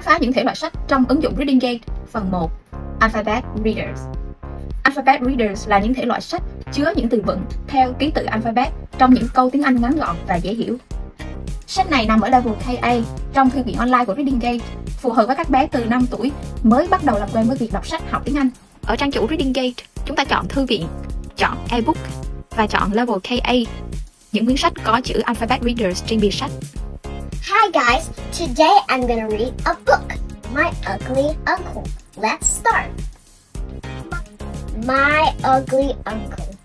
Khám phá những thể loại sách trong ứng dụng Reading Gate Phần 1 Alphabet Readers Alphabet Readers là những thể loại sách chứa những từ vựng theo ký tự alphabet trong những câu tiếng Anh ngắn gọn và dễ hiểu. Sách này nằm ở level KA trong thư viện online của Reading Gate, phù hợp với các bé từ 5 tuổi mới bắt đầu làm quen với việc đọc sách học tiếng Anh. Ở trang chủ Reading Gate, chúng ta chọn thư viện, chọn ebook và chọn level KA. Những quyển sách có chữ Alphabet Readers trên bìa sách. Hi guys, today I'm gonna read a book, My Ugly Uncle. Let's start. My Ugly Uncle.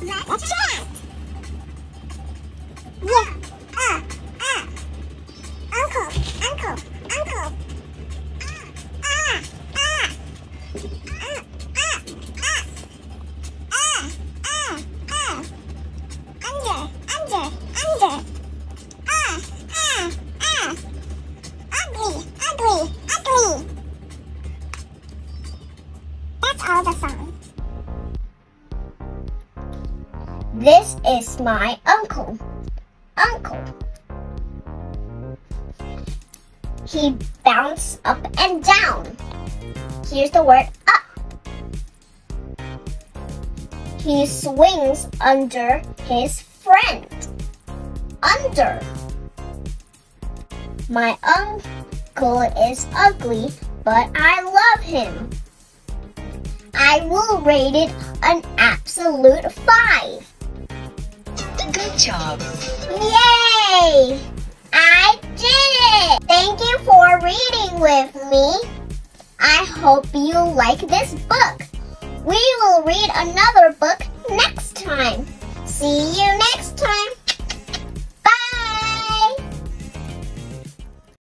Let's chat. Yeah. Uh, uh. Uncle, Under, under. Uh, uh, uh. Ugly, ugly, ugly. That's all the song. This is my uncle. Uncle. He bounced up and down. Here's the word up. He swings under his friend. Under. My uncle is ugly, but I love him. I will rate it an absolute 5. Good job. Yay! I did it! Thank you for reading with me. I hope you like this book. We will read another book next time. See you next time.